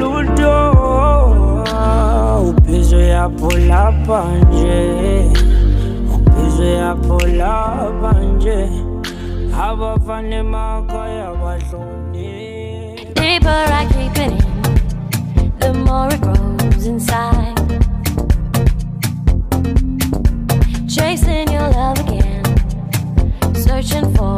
Ludo. Ya pola panje. Ya pola panje. Makaya Deeper I keep it in. The more it grows inside. Chasing your love again. Searching for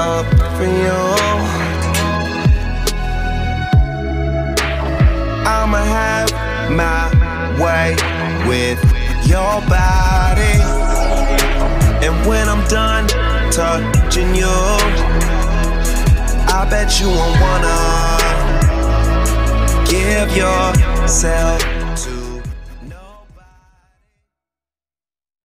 up for you. I'ma have my way with your body. And when I'm done touching you, I bet you won't wanna give yourself